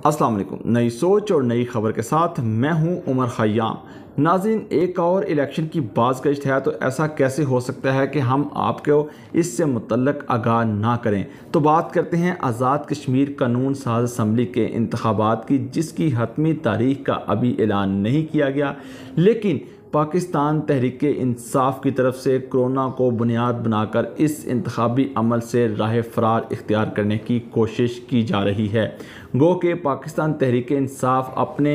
अस्सलाम वालेकुम। नई सोच और नई खबर के साथ मैं हूँ उमर ख़याम नाजिन एक और इलेक्शन की बाज गश्त है तो ऐसा कैसे हो सकता है कि हम आपको इससे मुतलक आगाह ना करें। तो बात करते हैं आज़ाद कश्मीर कानून साज असम्बली के इंतबात की, जिसकी हतमी तारीख का अभी ऐलान नहीं किया गया। लेकिन पाकिस्तान तहरीक इंसाफ की तरफ़ से कोरोना को बुनियाद बनाकर इस इंतबी अमल से राह फरार इख्तियार करने की कोशिश की जा रही है। गो के पाकिस्तान तहरीक इंसाफ अपने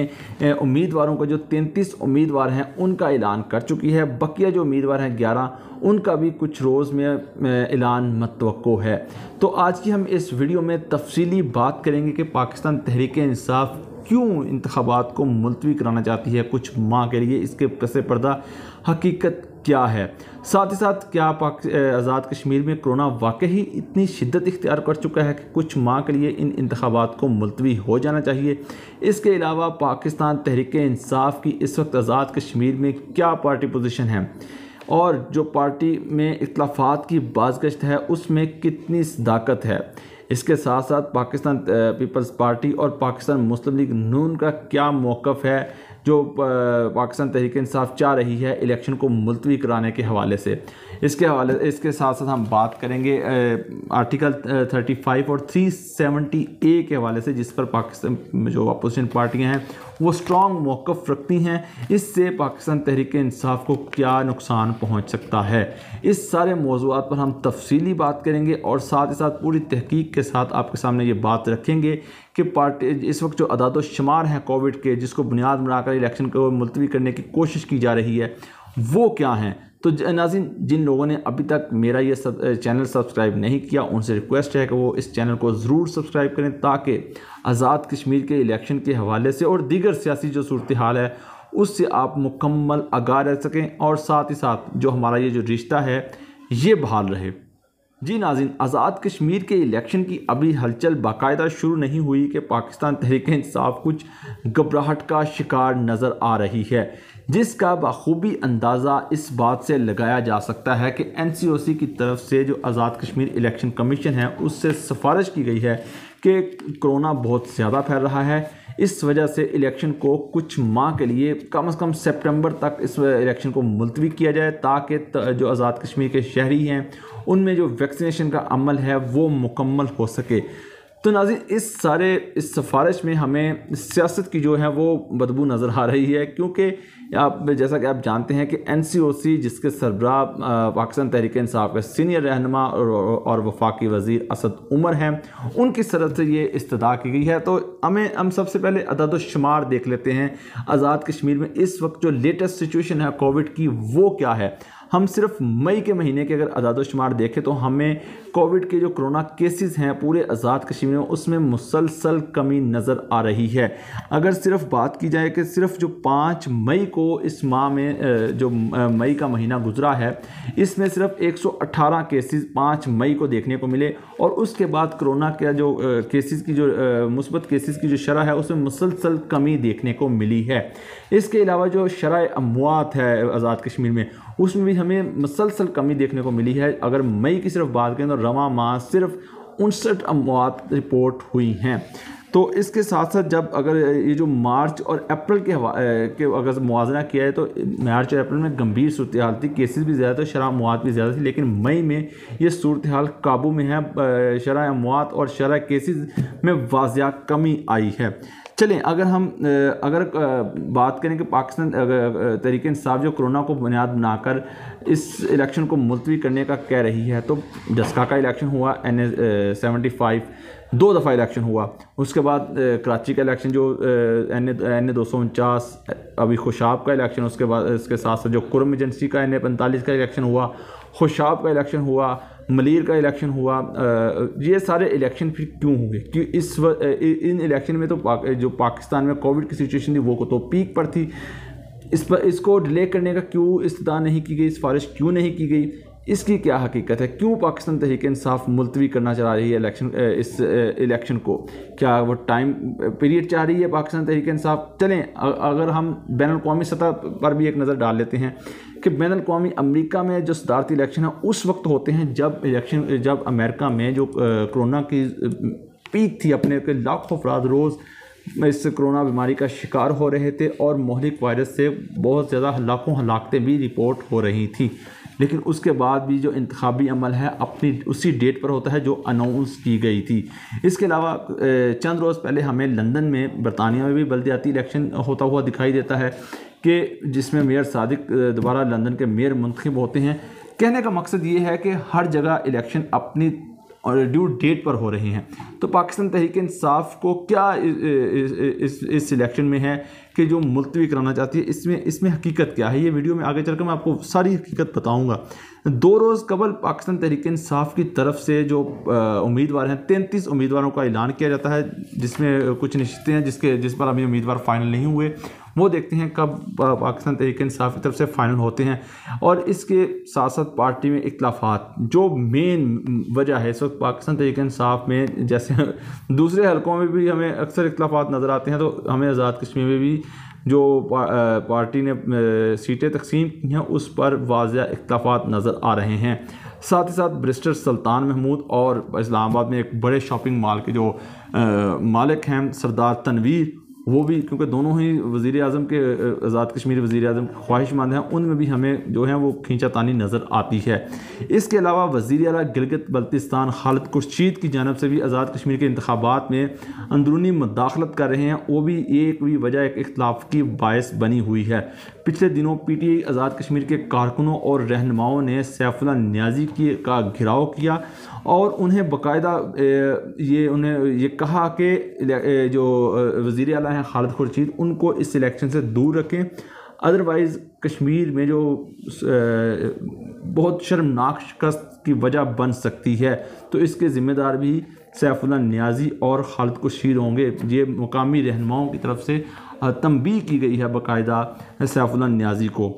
उम्मीदवारों को जो तैंतीस उम्मीदवार हैं, उनका ऐलान कर चुकी है। बकिया जो उम्मीदवार हैं ग्यारह, उनका भी कुछ रोज़ में ऐलान मतवक़ है। तो आज की हम इस वीडियो में तफसीली बात करेंगे कि पाकिस्तान तहरीक इंसाफ क्यों इंतबात को मुलतवी कराना चाहती है कुछ माह के लिए? इसके पस पर्दा हकीकत क्या है? साथ ही साथ, क्या पाक आज़ाद कश्मीर में कोरोना वाकई ही इतनी शिद्दत इख्तियार कर चुका है कि कुछ माह के लिए इन इंतबात को मुलतवी हो जाना चाहिए? इसके अलावा पाकिस्तान तहरीक इंसाफ की इस वक्त आज़ाद कश्मीर में क्या पार्टी पोजीशन है? और जो पार्टी में इतलाफ़ात की बाजगश्त है, उसमें कितनी सदाकत है? इसके साथ साथ पाकिस्तान पीपल्स पार्टी और पाकिस्तान मुस्लिम लीग नून का क्या मौक़ है, जो पाकिस्तान तहरीक इंसाफ चाह रही है इलेक्शन को मुलतवी कराने के हवाले से। इसके हवाले, इसके साथ साथ हम बात करेंगे आर्टिकल 35 और 370 ए के हवाले से, जिस पर पाकिस्तान जो अपोजिशन पार्टियाँ हैं वो स्ट्रॉन्ग मौक़ रखती हैं। इससे पाकिस्तान तहरीक इंसाफ को क्या नुकसान पहुँच सकता है? इस सारे मौजूद पर हम तफसीली बात करेंगे और साथ ही साथ पूरी तहकीक के साथ आपके सामने ये बात रखेंगे कि पार्टी इस वक्त जो अदाद शुमार हैं कोविड के जिसको बुनियाद बनाकर इलेक्शन को मुलतवी करने की कोशिश की जा रही है वो क्या हैं? तो नाजिन जिन लोगों ने अभी तक मेरा ये सब, चैनल सब्सक्राइब नहीं किया उनसे रिक्वेस्ट है कि वो इस चैनल को ज़रूर सब्सक्राइब करें ताकि आज़ाद कश्मीर के इलेक्शन के हवाले से और दीगर सियासी जो सूरत हाल है, उससे आप मुकम्मल आगा रह सकें और साथ ही साथ जो हमारा ये जो रिश्ता है, ये बहाल रहे। जी नाजिन आज़ाद कश्मीर के इलेक्शन की अभी हलचल बाकायदा शुरू नहीं हुई कि पाकिस्तान तहरीक इंसाफ कुछ घबराहट का शिकार नज़र आ रही है। जिसका बखूबी अंदाज़ा इस बात से लगाया जा सकता है कि एन सी ओ सी की तरफ़ से जो आज़ाद कश्मीर इलेक्शन कमीशन है, उससे सिफारिश की गई है कि कोरोना बहुत ज़्यादा फैल रहा है। इस वजह से इलेक्शन को कुछ माह के लिए कम से कम सितंबर तक इस इलेक्शन को मुलतवी किया जाए, ताकि जो आज़ाद कश्मीर के शहरी हैं, उनमें जो वैक्सीनेशन का अमल है, वो मुकम्मल हो सके। तो नाजिन इस सारे इस सिफारिश में हमें सियासत की जो है वो बदबू नज़र आ रही है क्योंकि आप जैसा कि आप जानते हैं कि एन सी ओ सी जिसके सरबरा पाकिस्तान तहरीक इंसाफ के सीनियर रहनमा और, और वफाकी वज़ी असद उमर हैं उनकी तरफ़ से ये इस्तः की गई है। तो हमें हम सबसे पहले अदद शुमार देख लेते हैं आज़ाद कश्मीर में इस वक्त जो लेटेस्ट सिचुएशन है कोविड की वो क्या है? हम सिर्फ़ मई के महीने के अगर अदाद शुमार देखें तो हमें कोविड के जो कोरोना केसेस हैं पूरे आज़ाद कश्मीर में, उसमें मुसलसल कमी नज़र आ रही है। अगर सिर्फ़ बात की जाए कि सिर्फ़ जो पाँच मई को इस माह में जो मई का महीना गुजरा है, इसमें सिर्फ़ 118 केसेस पाँच मई को देखने को मिले और उसके बाद कोरोना के जो केसेस की जो मुस्बत केसेस की जो शरह है, उसमें मुसलसल कमी देखने को मिली है। इसके अलावा जो शरह अमवात है आज़ाद कश्मीर में उसमें भी हमें मसलसल कमी देखने को मिली है। अगर मई की सिर्फ़ बात करें तो रवा माह सिर्फ़ उनसठ अमवात रिपोर्ट हुई हैं। तो इसके साथ साथ जब अगर ये जो मार्च और अप्रैल के के अगर मुआजना किया है तो मार्च और अप्रैल में गंभीर सूरत हाल थी केसेस भी ज़्यादा थे शराह मवात भी ज़्यादा थी, लेकिन मई में ये सूरत हाल काबू में है। शराह मवात और शराह केसेस में वाजिया कमी आई है। चलें, अगर हम अगर बात करें कि पाकिस्तान तरीके इंसाफ जो कोरोना को बुनियाद बनाकर इस इलेक्शन को मुलतवी करने का कह रही है तो जस्का का इलेक्शन हुआ, एन ए सेवेंटी फाइव, दो दफ़ा इलेक्शन हुआ। उसके बाद कराची का इलेक्शन जो एन एन ए दो सौ उनचास, अभी खुशाब का इलेक्शन, उसके बाद, इसके साथ साथ जो कुरम एजेंसी का एन, ए पैंतालीस का इलेक्शन हुआ, खुशाब का इलेक्शन हुआ मलिर का इलेक्शन हुआ ये सारे इलेक्शन फिर क्यों हुए कि इस व, इन इलेक्शन में तो पाक, जो पाकिस्तान में कोविड की सिचुएशन थी वो तो पीक पर थी। इस पर इसको डिले करने का क्यों इस्तः नहीं की गई सिफारिश क्यों नहीं की गई? इसकी क्या हकीकत है? क्यों पाकिस्तान तहरीक इंसाफ मुलतवी करना चाह रही है इलेक्शन इस इलेक्शन को? क्या वो टाइम पीरियड चाह रही है पाकिस्तान तहरीक इंसाफ? चलें अगर हम बैन अवी सतह पर भी एक नज़र डाल लेते हैं कि बैन अवी अमरीका में जो सदारती इलेक्शन है, उस वक्त होते हैं जब इलेक्शन, जब अमेरिका में जो कोरोना की पीक थी अपने, के लाखों अफराद रोज़ इस कोरोना बीमारी का शिकार हो रहे थे और मोहलिक वायरस से बहुत ज़्यादा लाखों हलाकतें भी रिपोर्ट हो रही थी। लेकिन उसके बाद भी जो इंतबी अमल है, अपनी, उसी डेट पर होता है जो अनाउंस की गई थी। इसके अलावा चंद रोज़ पहले हमें लंदन में, बरतानिया में भी बलदियाती इलेक्शन होता हुआ दिखाई देता है कि जिसमें मेयर सादिक दोबारा लंदन के मेयर मंतखब होते हैं। कहने का मकसद ये है कि हर जगह इलेक्शन अपनी और ड्यू डेट पर हो रहे हैं। तो पाकिस्तान तहरीक इंसाफ को क्या इस, इस, सिलेक्शन में है कि जो मुलतवी कराना चाहती है इसमें इसमें हकीकत क्या है? ये वीडियो में आगे चलकर मैं आपको सारी हकीकत बताऊँगा। दो रोज़ कबल पाकिस्तान तहरीक इंसाफ की तरफ़ से जो उम्मीदवार हैं तैंतीस उम्मीदवारों का ऐलान किया जाता है जिसमें कुछ निश्चित हैं जिसके जिस पर अभी उम्मीदवार फाइनल नहीं हुए। वो देखते हैं कब पाकिस्तान तहरीक इंसाफ की तरफ़ से फाइनल होते हैं। और इसके साथ साथ पार्टी में इख्लाफात, जो मेन वजह है, इस वक्त पाकिस्तान तहरीक इंसाफ में, जैसे दूसरे हलकों में भी हमें अक्सर इख्लाफात नज़र आते हैं तो हमें आज़ाद कश्मीर में भी जो पार्टी ने सीटें तकसीम की हैं, उस पर वाज इख्लाफात नज़र आ रहे हैं। साथ ही साथ ब्रिस्टर सुल्तान महमूद और इस्लामाबाद में एक बड़े शॉपिंग मॉल के जो मालिक हैं, सरदार तनवीर वो भी, क्योंकि दोनों ही वज़ी अजम के आज़ाद कश्मीर वज़ी अजम ख्वाहिशमंद हैं, उनमें भी हमें जो है वो खींचा तानी नज़र आती है। इसके अलावा वज़ी अला गिलगित बल्तिस्तान खालद खुर्शीद की जानब से भी आज़ाद कश्मीर के इंतबात में अंदरूनी मदाखलत कर रहे हैं, वो भी एक भी वजह, एक इख्तलाफ की बायस बनी हुई है। पिछले दिनों P T I Azad Kashmir के कारकुनों और रहनुमाओं ने सैफुल्ला न्याजी की का घिराव किया और उन्हें बाकायदा ये उन्हें, ये कहा कि जो वज़ी अला हैं खालिद खुर्शीद, उनको इस सिलेक्शन से दूर रखें। अदरवाइज़ कश्मीर में जो बहुत शर्मनाक शिकस्त की वजह बन सकती है। तो इसके ज़िम्मेदार भी सैफुल्ला न्याजी और खालिद खुर्शीद होंगे। ये मकामी रहनुमाओं की तरफ़ से तंबी की गई है बाकायदा सैफुल्ला न्याजी को।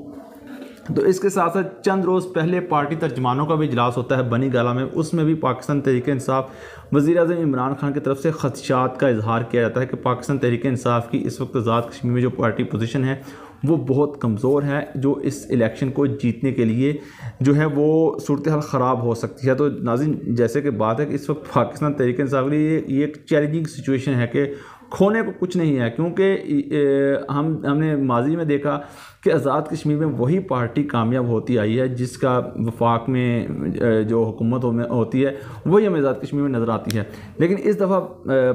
तो इसके साथ साथ चंद रोज़ पहले पार्टी तर्जमानों का भी इजलास होता है, बनी गाला में। उसमें भी पाकिस्तान तहरीक इंसाफ वज़ी अजम इमरान खान की तरफ़ से खदशात का इजहार किया जाता है कि पाकिस्तान तहरीक इंसाफ की इस वक्त आज़ाद कश्मीर में जो पार्टी पोजीशन है, वो बहुत कमज़ोर है, जो इस इलेक्शन को जीतने के लिए जो है वो सूरत हाल ख़राब हो सकती है। तो नाजिन जैसे कि बात है कि इस वक्त पाकिस्तान तहरीक इंसाफ के लिए ये एक चैलेंजिंग सिचुएशन है कि खोने को कुछ नहीं है, क्योंकि हम, हमने माजी में देखा कि आज़ाद कश्मीर में वही पार्टी कामयाब होती आई है, जिसका वफाक में जो हुकूमत होती है, वही हमें आज़ाद कश्मीर में नज़र आती है। लेकिन इस दफ़ा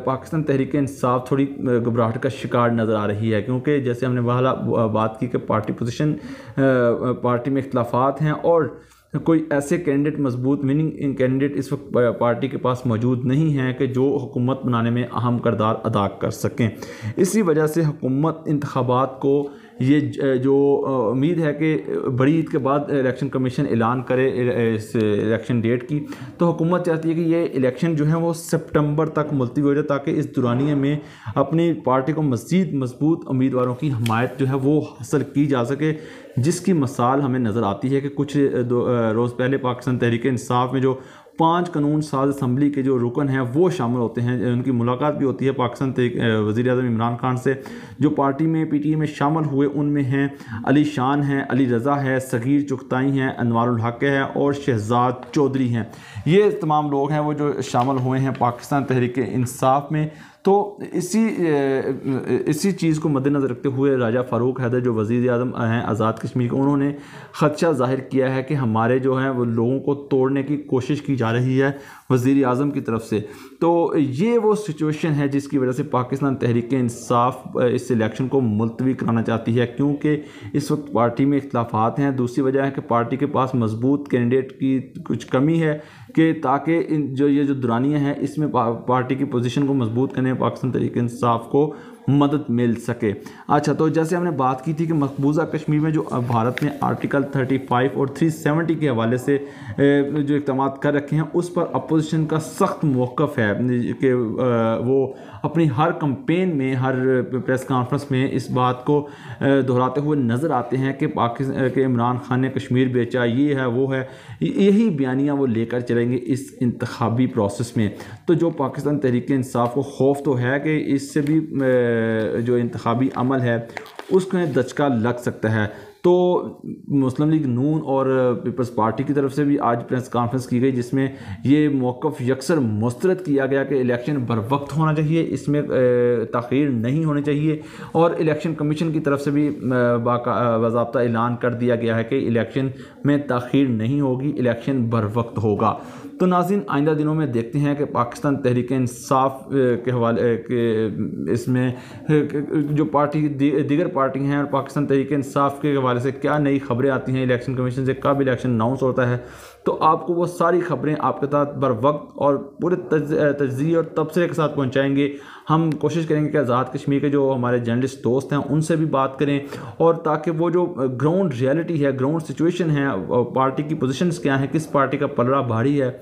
पाकिस्तान तहरीक इंसाफ थोड़ी घबराहट का शिकार नज़र आ रही है, क्योंकि जैसे हमने वहाँ बात की कि पार्टी पोजिशन पार्टी में इख्लाफात हैं और कोई ऐसे कैंडिडेट मज़बूत विनिंग कैंडिडेट इस वक्त पार्टी के पास मौजूद नहीं है कि जो हुकूमत बनाने में अहम करदार अदा कर सकें। इसी वजह से हुकूमत इंतबात को ये जो उम्मीद है कि बड़ी ईद के बाद इलेक्शन कमीशन ऐलान करे इस इलेक्शन डेट की तो हुकूमत चाहती है कि ये इलेक्शन जो है वो सितंबर तक मुलतवी हो जाए ताकि इस दुरानिए में अपनी पार्टी को मज़ीद मज़बूत उम्मीदवारों की हमायत जो है वो हासिल की जा सके, जिसकी मसाल हमें नज़र आती है कि कुछ रोज़ पहले पाकिस्तान तहरीक इंसाफ में जो पाँच कानून साज असम्बली के जो रुकन हैं, वो शामिल होते हैं। उनकी मुलाकात भी होती है पाकिस्तान वज़ी अजम इमरान खान से, जो पार्टी में पी टी ए में शामिल हुए, उनमें हैं अली शान हैं, अली रज़ा है, सग़ीर चुगताई हैं, अनवारुल हक है और शहजाद चौधरी हैं। ये तमाम लोग हैं, वो जो शामिल हुए हैं पाकिस्तान तहरीक इंसाफ में। तो इसी इसी चीज़ को मद्देनज़र रखते हुए राजा फ़ारूक हैदर, जो वज़ी अजम हैं आज़ाद कश्मीर के, उन्होंने ख़दशा ज़ाहिर किया है कि हमारे जो हैं वो लोगों को तोड़ने की कोशिश की जा रही है वज़ी अजम की तरफ़ से। तो ये वो सिचुएशन है जिसकी वजह से पाकिस्तान तहरीक इंसाफ इस इलेक्शन को मुलतवी कराना चाहती है, क्योंकि इस वक्त पार्टी में इख्लाफात हैं। दूसरी वजह है कि पार्टी के पास मज़बूत कैंडिडेट की कुछ कमी है कि ताकि इन जो ये जो दुरानियाँ हैं, इसमें पार्टी की पोजीशन को मज़बूत करने, पाकिस्तान तरीके इंसाफ को मदद मिल सके। अच्छा तो जैसे हमने बात की थी कि मकबूजा कश्मीर में जो भारत ने आर्टिकल 35 और 370 के हवाले से जो इकदाम कर रखे हैं, उस पर अपोजिशन का सख्त मौक़ है। कि वो अपनी हर कंपेन में, हर प्रेस कॉन्फ्रेंस में इस बात को दोहराते हुए नज़र आते हैं कि पाकिस्तान के इमरान खान ने कश्मीर बेचा, ये है, वो है यही बयानियाँ वो लेकर चलेंगे इस इंतबी प्रोसेस में। तो जो पाकिस्तान तहरीक इंसाफ को खौफ तो है कि इससे भी जो इंतबी अमल है, उसमें दचका लग सकता है। तो मुस्लिम लीग नून और पीपल्स पार्टी की तरफ़ से भी आज प्रेस कॉन्फ्रेंस की गई, जिसमें ये मौक़ यकसर मुस्तरद किया गया कि इलेक्शन बर वक्त होना चाहिए, इसमें तखीर नहीं होनी चाहिए। और इलेक्शन कमीशन की तरफ़ से भी बाबा ऐलान कर दिया गया है कि इलेक्शन में तखीर नहीं होगी, इलेक्शन बर वक्त होगा। तो नाजिन आइंदा दिनों में देखते हैं कि पाकिस्तान तहरीक इंसाफ के हवाले के, इसमें जो पार्टी दीगर पार्टी हैं और पाकिस्तान तहरीक इंसाफ के हवाले से क्या नई खबरें आती हैं, इलेक्शन कमीशन से कब इलेक्शन अनाउंस होता है तो आपको वो सारी खबरें आपके साथ बर वक्त और पूरे तजिए और तबसरे के साथ पहुँचाएँगे। हम कोशिश करेंगे कि आज़ाद कश्मीर के जो हमारे जर्नलिस्ट दोस्त हैं, उनसे भी बात करें और ताकि वो जो ग्राउंड रियलिटी है, ग्राउंड सिचुएशन है पार्टी की पोजिशन क्या है, किस पार्टी का पलड़ा भारी है,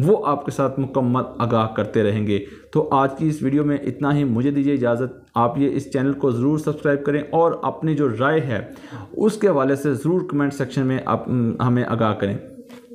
वो आपके साथ मुकम्मल आगाह करते रहेंगे। तो आज की इस वीडियो में इतना ही। मुझे दीजिए इजाज़त। आप ये इस चैनल को ज़रूर सब्सक्राइब करें और अपनी जो राय है, उसके हवाले से ज़रूर कमेंट सेक्शन में आप, हमें आगाह करें।